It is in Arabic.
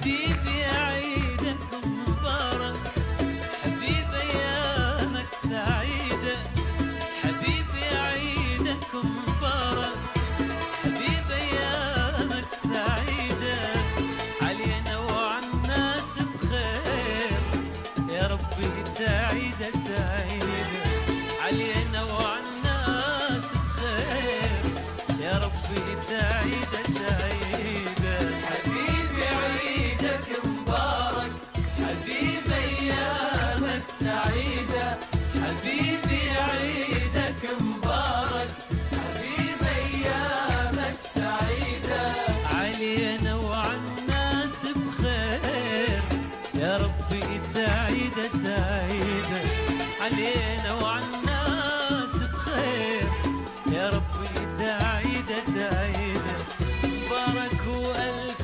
حبيبي عيدك مبارك حبيبي ايامك سعيده حبيبي عيدك مبارك حبيبي ايامك سعيده علينا وعلى الناس بخير. يا ربي تعيده تعيده علينا وعلى الناس بخير. يا ربي تعيده تعيده سعيدة حبيبي عيدك مبارك. حبيبي أيامك سعيدة. علينا وعلى الناس بخير. يا ربي تعيدة تعيدة علينا وعلى الناس بخير. يا ربي تعيدة تعيدة مبارك وألف